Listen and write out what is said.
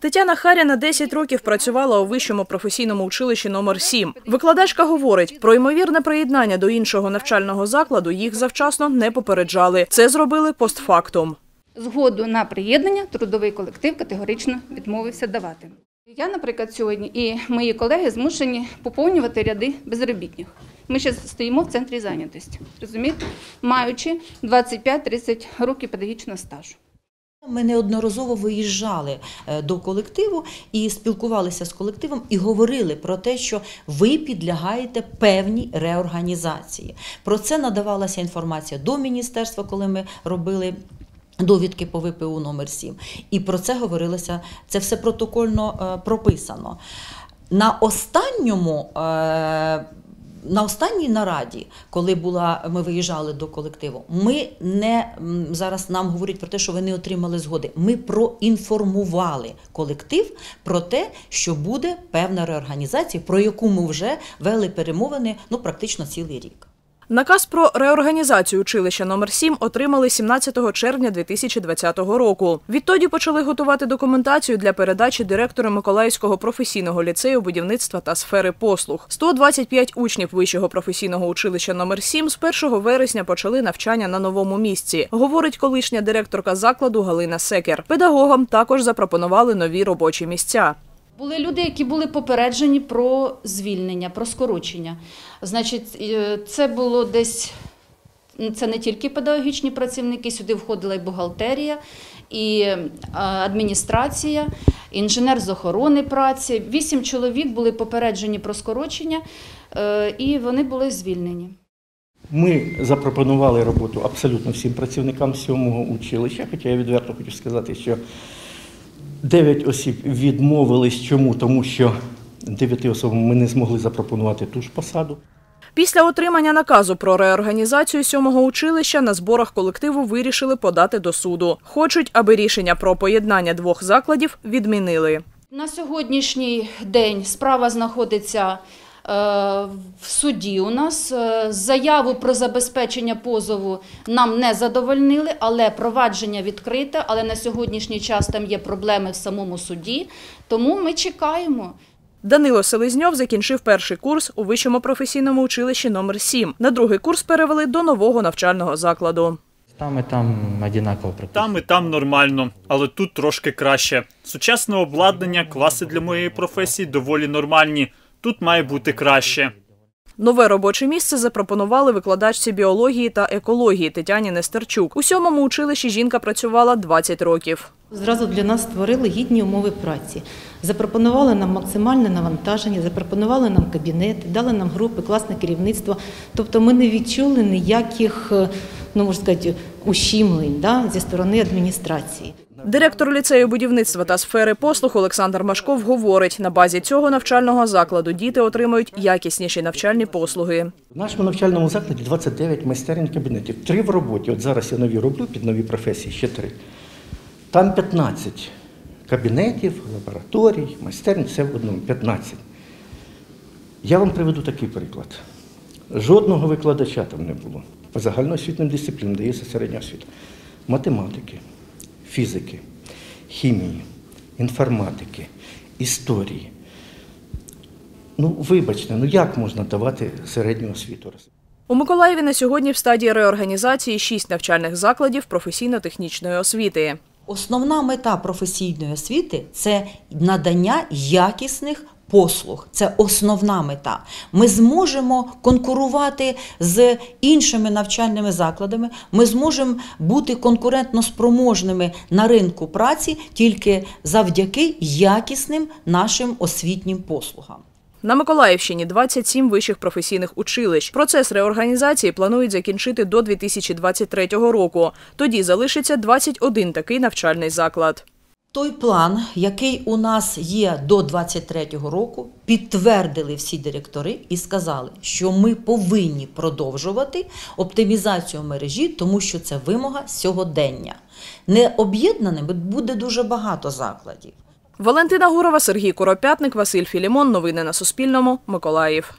Тетяна Харяна 10 років працювала у вищому професійному училищі номер 7 Викладачка говорить, про ймовірне приєднання до іншого навчального закладу їх завчасно не попереджали. Це зробили постфактум. Згоду на приєднання трудовий колектив категорично відмовився давати. Я, наприклад, сьогодні і мої колеги змушені поповнювати ряди безробітних. Ми ще стоїмо в центрі зайнятості, розумієте, маючи 25-30 років педагогічного стажу. Ми неодноразово виїжджали е, до колективу і спілкувалися з колективом і говорили про те, що ви підлягаєте певній реорганізації. Про це надавалася інформація до міністерства, коли ми робили. Довідки по ВПУ номер 7 І про це говорилося, це все протокольно е, прописано. На останньому е, на останній нараді, коли була, ми виїжджали до колективу, ми не зараз нам говорять про те, що ви не отримали згоди. Ми проінформували колектив про те, що буде певна реорганізація, про яку ми вже вели перемовини ну практично цілий рік. Наказ про реорганізацію училища номер 7 отримали 17 червня 2020 року. Відтоді почали готувати документацію для передачі директору Миколаївського професійного ліцею будівництва та сфери послуг. 125 учнів вищого професійного училища номер 7 з 1 вересня почали навчання на новому місці, говорить колишня директорка закладу Галина Секер. Педагогам також запропонували нові робочі місця. Були люди, які були попереджені про звільнення, про скорочення. Значить, е, це було десь. Це не тільки педагогічні працівники, сюди входила і бухгалтерія, і е, адміністрація, інженер з охорони праці. Вісім чоловік були попереджені про скорочення, е, і вони були звільнені. Ми запропонували роботу абсолютно всім працівникам сьомого училища, хоча я відверто хочу сказати, що 9 осіб відмовились. Чому? Тому що дев'яти особам ми не змогли запропонувати ту ж посаду. Після отримання наказу про реорганізацію сьомого училища на зборах колективу вирішили подати до суду. Хочуть, аби рішення про поєднання двох закладів відмінили. На сьогоднішній день справа знаходиться в суді у нас. Е, Заяву про забезпечення позову нам не задовольнили, але провадження відкрите. Але на сьогоднішній час там є проблеми в самому суді, тому ми чекаємо. Данило Селезньов закінчив перший курс у вищому професійному училищі номер 7 На другий курс перевели до нового навчального закладу. Там и там практично. Там і там нормально, але тут трошки краще. Сучасне обладнання, класи для моєї професії доволі нормальні. Тут має бути краще. Нове робоче місце запропонували викладачці біології та екології Тетяні Нестерчук. У сьомому училищі жінка працювала 20 років. Зразу для нас створили гідні умови праці. Запропонували нам максимальне навантаження, запропонували нам кабінети, дали нам групи, класне керівництво. Тобто ми не відчули ніяких, е, ну можна сказати, ущімлень да, зі сторони адміністрації. Директор ліцею будівництва та сфери послуг Олександр Машков говорить, на базі цього навчального закладу діти отримують якісніші навчальні послуги. В нашому навчальному закладі 29 майстерень кабінетів. Три в роботі. От зараз я нові роблю під нові професії, ще три. Там 15 кабінетів, лабораторій, майстерень, все в одному 15. Я вам приведу такий приклад. Жодного викладача там не було. По загальноосвітним дисциплінам дається середня освіта. Математики, фізики, хімії, інформатики, історії. Ну, вибачте, ну як можна давати середню освіту? У Миколаєві на сьогодні в стадії реорганізації шість навчальних закладів професійно-технічної освіти. Основна мета професійної освіти це надання якісних послуг. Це основна мета. Ми зможемо конкурувати з іншими навчальними закладами. Ми зможемо бути конкурентно спроможними на ринку праці тільки завдяки якісним нашим освітнім послугам. На Миколаївщині 27 вищих професійних училищ. Процес реорганізації планують закінчити до 2023 року. Тоді залишиться 21 такий навчальний заклад. Той план, який у нас є до 23-го року, підтвердили всі директори і сказали, що ми повинні продовжувати оптимізацію мережі, тому що це вимога сьогодення. Не об'єднаними буде дуже багато закладів. Валентина Гурова, Сергій Куропятник, Василь Філімон. Новини на Суспільному. Миколаїв.